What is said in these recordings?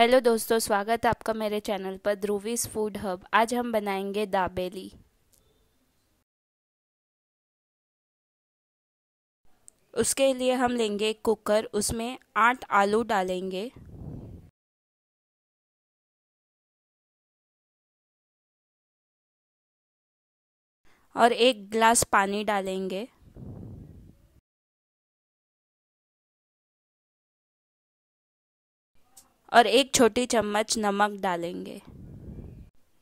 Hello दोस्तों, स्वागत है आपका मेरे चैनल पर, ध्रुवीज फ़ूड हब। आज हम बनाएँगे दाबेली। उसके लिए हम लेंगे कुकर, उसमें आठ आलू डालेंगे। और एक गिलास पानी डालेंगे। और एक छोटी चम्मच नमक डालेंगे।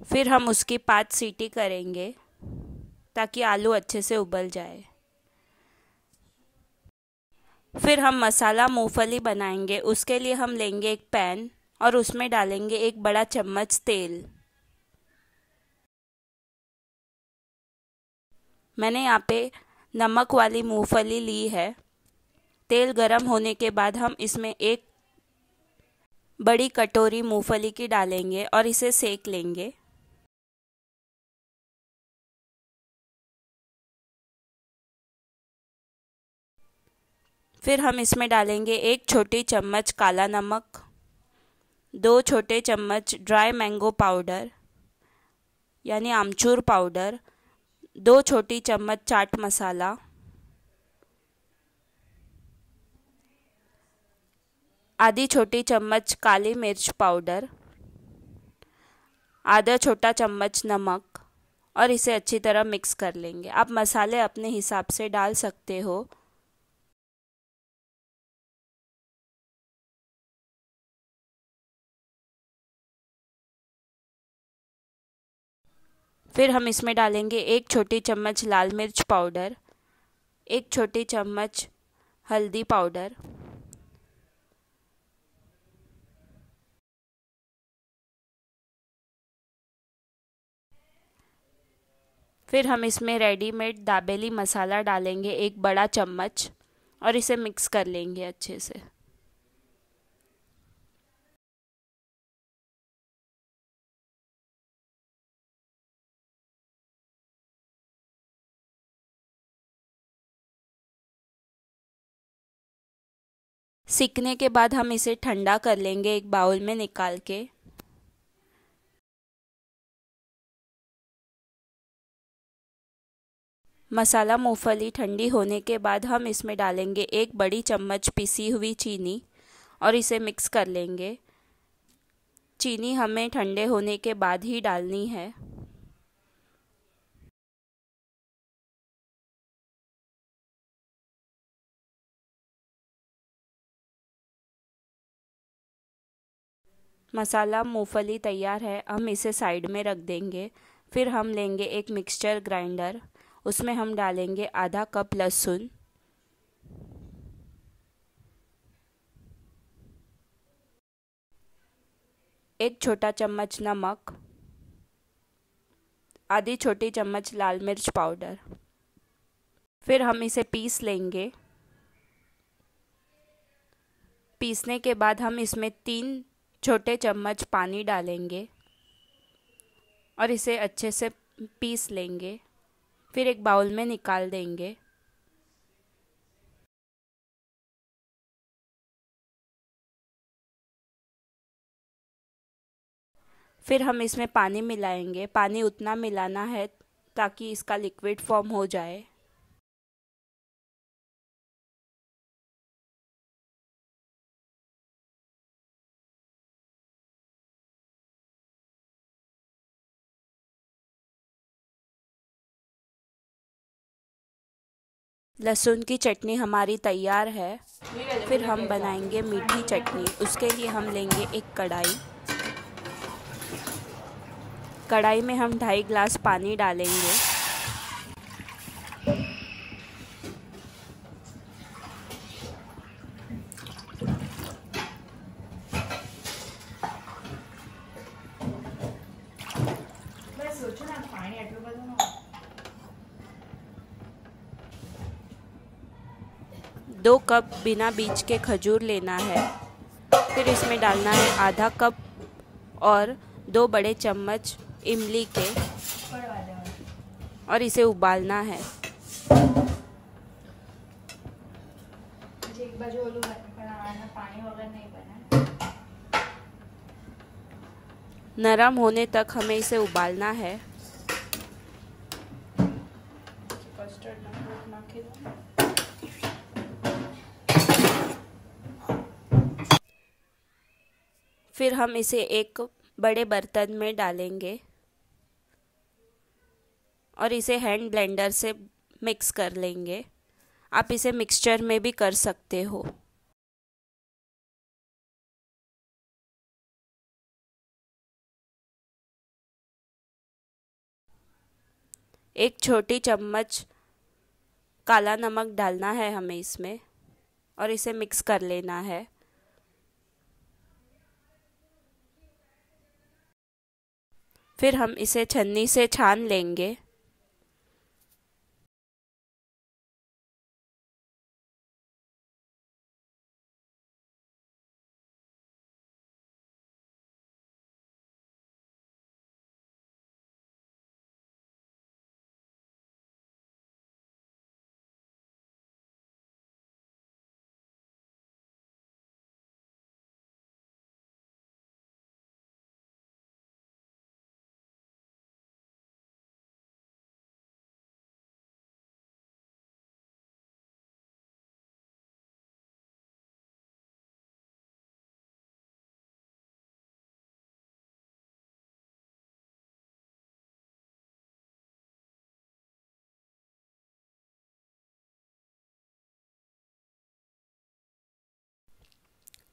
फिर हम उसकी पाँच सीटी करेंगे ताकि आलू अच्छे से उबल जाए। फिर हम मसाला मूंगफली बनाएँगे। उसके लिए हम लेंगे एक पैन और उसमें डालेंगे एक बड़ा चम्मच तेल। मैंने यहाँ पे नमक वाली मूंगफली ली है। तेल गरम होने के बाद हम इसमें एक बड़ी कटोरी मूंगफली की डालेंगे और इसे सेक लेंगे। फिर हम इसमें डालेंगे एक छोटी चम्मच काला नमक, दो छोटे चम्मच ड्राई मैंगो पाउडर, यानी आमचूर पाउडर, दो छोटी चम्मच चाट मसाला आधी छोटी चम्मच काली मिर्च पाउडर, आधा छोटा चम्मच नमक, और इसे अच्छी तरह मिक्स कर लेंगे। आप मसाले अपने हिसाब से डाल सकते हो। फिर हम इसमें डालेंगे एक छोटी चम्मच लाल मिर्च पाउडर, एक छोटी चम्मच हल्दी पाउडर फिर हम इसमें रेडीमेड दाबेली मसाला डालेंगे एक बड़ा चम्मच और इसे मिक्स कर लेंगे अच्छे से। सीखने के बाद हम इसे ठंडा कर लेंगे एक बाउल में निकाल के। मसाला मूंगफली ठंडी होने के बाद हम इसमें डालेंगे एक बड़ी चम्मच पिसी हुई चीनी और इसे मिक्स कर लेंगे। चीनी हमें ठंडे होने के बाद ही डालनी है। मसाला मूंगफली तैयार है, हम इसे साइड में रख देंगे। फिर हम लेंगे एक मिक्सचर ग्राइंडर। उसमें हम डालेंगे आधा कप लहसुन। एक छोटा चम्मच नमक। आधी छोटी चम्मच लाल मिर्च पाउडर। फिर हम इसे पीस लेंगे। पीसने के बाद हम इसमें तीन छोटे चम्मच पानी डालेंगे और इसे अच्छे से पीस लेंगे। फिर एक बाउल में निकाल देंगे। फिर हम इसमें पानी मिलाएँगे। पानी उतना मिलाना है ताकि इसका लिक्विड फॉर्म हो जाए। लहसुन की चटनी हमारी तैयार है। फिर हम बनाएँगे मीठी चटनी। उसके लिए हम लेंगे एक कढ़ाई। कढ़ाई में हम ढाई ग्लास पानी डालेंगे। दो कप बिना बीज के खजूर लेना है। फिर इसमें डालना है आधा कप और दो बड़े चम्मच इमली के। और इसे उबालना है। नरम होने तक हमें इसे उबालना है। फिर हम इसे एक बड़े बर्तन में डालेंगे और इसे हैंड ब्लेंडर से मिक्स कर लेंगे। आप इसे मिक्सचर में भी कर सकते हो। एक छोटी चम्मच काला नमक डालना है हमें इसमें और इसे मिक्स कर लेना है। फिर हम इसे छन्नी से छान लेंगे।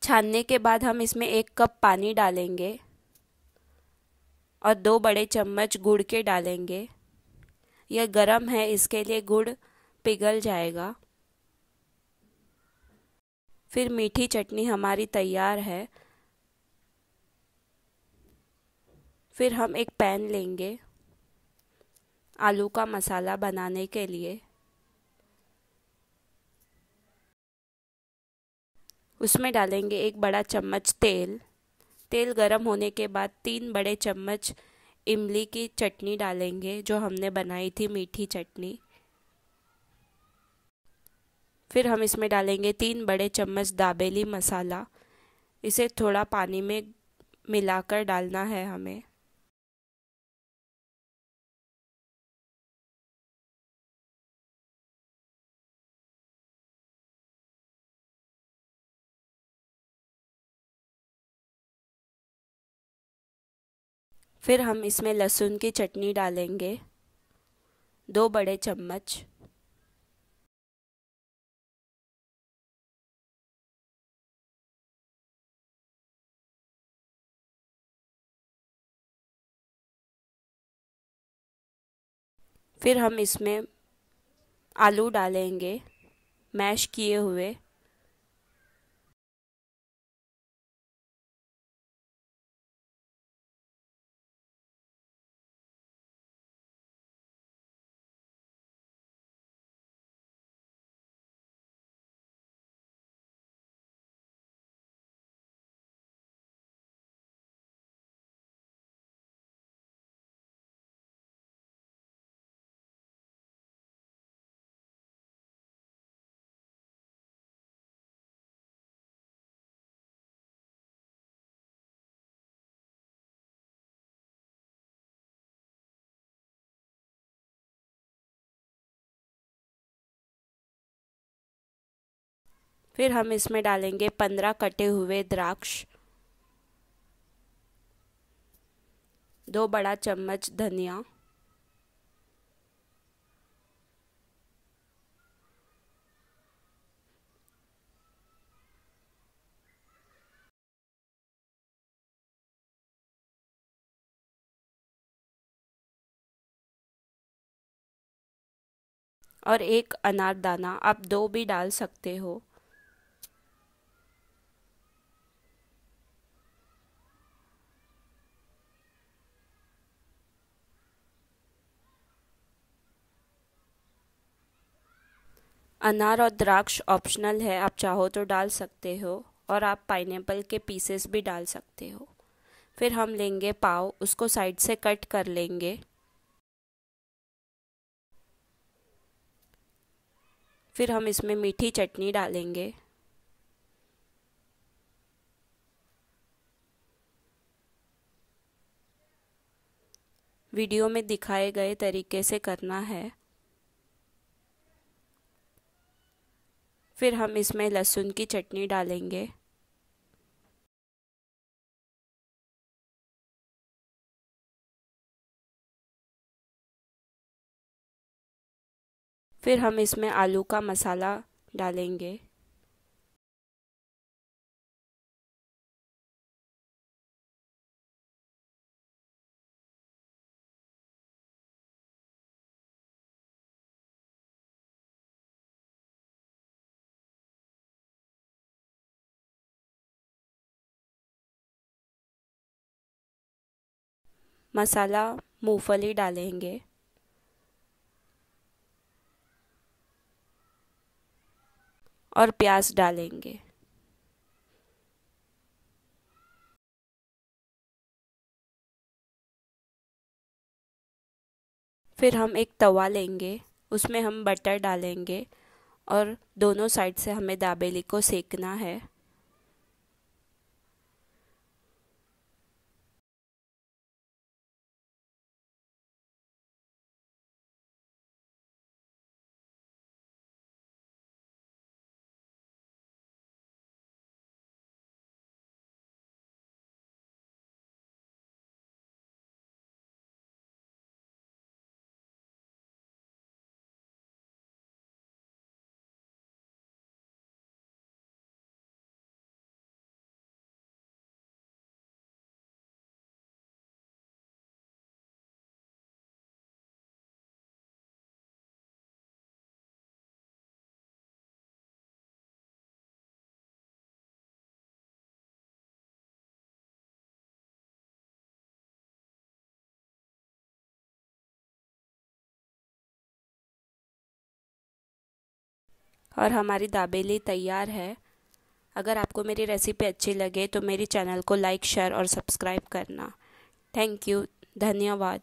छानने के बाद हम इसमें एक कप पानी डालेंगे और दो बड़े चम्मच गुड़ के डालेंगे। यह गरम है, इसके लिए गुड़ पिघल जाएगा। फिर मीठी चटनी हमारी तैयार है। फिर हम एक पैन लेंगे आलू का मसाला बनाने के लिए। उसमें डालेंगे एक बड़ा चम्मच तेल। तेल गरम होने के बाद तीन बड़े चम्मच इमली की चटनी डालेंगे, जो हमने बनाई थी मीठी चटनी। फिर हम इसमें डालेंगे तीन बड़े चम्मच दाबेली मसाला। इसे थोड़ा पानी में मिलाकर डालना है हमें। फिर हम इसमें लहसुन की चटनी डालेंगे। दो बड़े चम्मच। फिर हम इसमें आलू डालेंगे, मैश किए हुए। फिर हम इसमें डालेंगे पंद्रह कटे हुए द्राक्ष, दो बड़ा चम्मच धनिया, और एक अनारदाना। आप दो भी डाल सकते हो। अनार और द्राक्ष ऑप्शनल है, आप चाहो तो डाल सकते हो और आप पाइनएप्पल के पीसेस भी डाल सकते हो। फिर हम लेंगे पाव, उसको साइड से कट कर लेंगे। फिर हम इसमें मीठी चटनी डालेंगे। वीडियो में दिखाए गए तरीके से करना है। फिर हम इसमें लहसुन की चटनी डालेंगे। फिर हम इसमें आलू का मसाला डालेंगे। मसाला मूंगफली डालेंगे। और प्याज डालेंगे। फिर हम एक तवा लेंगे, उसमें हम बटर डालेंगे और दोनों साइड से हमें दाबेली को सेकना है। और हमारी दाबेली तैयार है। अगर आपको मेरी रेसिपी अच्छी लगे तो मेरे चैनल को लाइक शेयर और सब्सक्राइब करना। थैंक यू धन्यवाद।